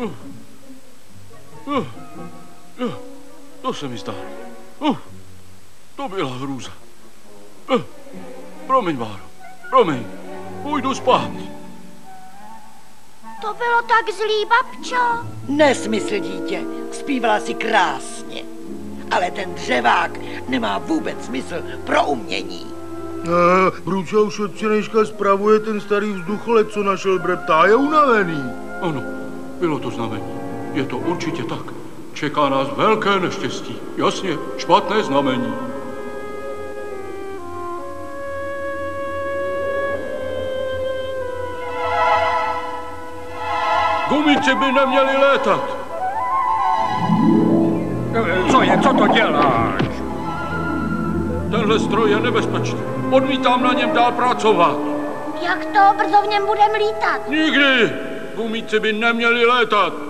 Uh. Uh. Uh. To se mi zdá. Uh. To byla hrůza. Uh. Promiň, Váro. Promiň. Půjdu spát. To bylo tak zlý, babčo. Nesmysl, dítě. Zpívala si krásně. Ale ten dřevák nemá vůbec smysl pro umění. Ne, Bruča už od spravuje ten starý vzducholec, co našel Breptá. Je unavený. Ano, bylo to znamení. Je to určitě tak. Čeká nás velké neštěstí. Jasně, špatné znamení. Gumici by neměli létat. Co je, co to děláš? Tenhle stroj je nebezpečný. Odmítám na něm dál pracovat. Jak to brzo v něm budem lítat? Nikdy! Gumici by neměli létat.